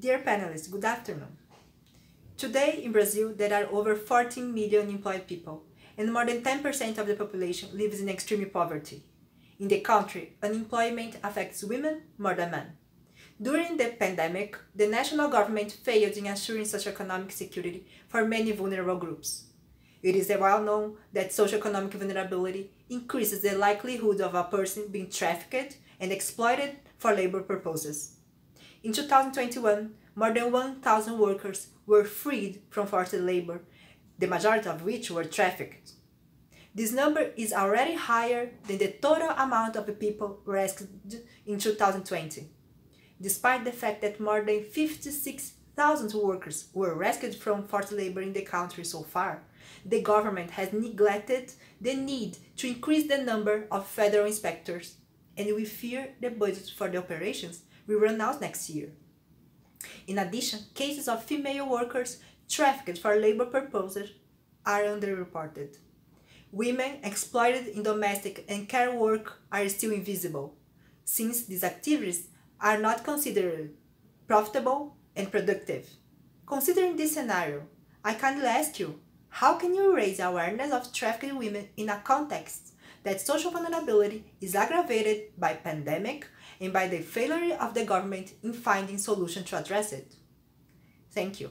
Dear panelists, good afternoon. Today in Brazil, there are over 14 million employed people, and more than 10% of the population lives in extreme poverty. In the country, unemployment affects women more than men. During the pandemic, the national government failed in assuring socioeconomic security for many vulnerable groups. It is well known that socioeconomic vulnerability increases the likelihood of a person being trafficked and exploited for labor purposes. In 2021, more than 1,000 workers were freed from forced labor, the majority of which were trafficked. This number is already higher than the total amount of people rescued in 2020. Despite the fact that more than 56,000 workers were rescued from forced labor in the country so far, the government has neglected the need to increase the number of federal inspectors, and we fear the budget for the operations will run out next year. In addition, cases of female workers trafficked for labor purposes are underreported. Women exploited in domestic and care work are still invisible, since these activities are not considered profitable and productive. Considering this scenario, I kindly ask you, how can you raise awareness of trafficked women in a context that social vulnerability is aggravated by pandemic and by the failure of the government in finding solutions to address it? Thank you.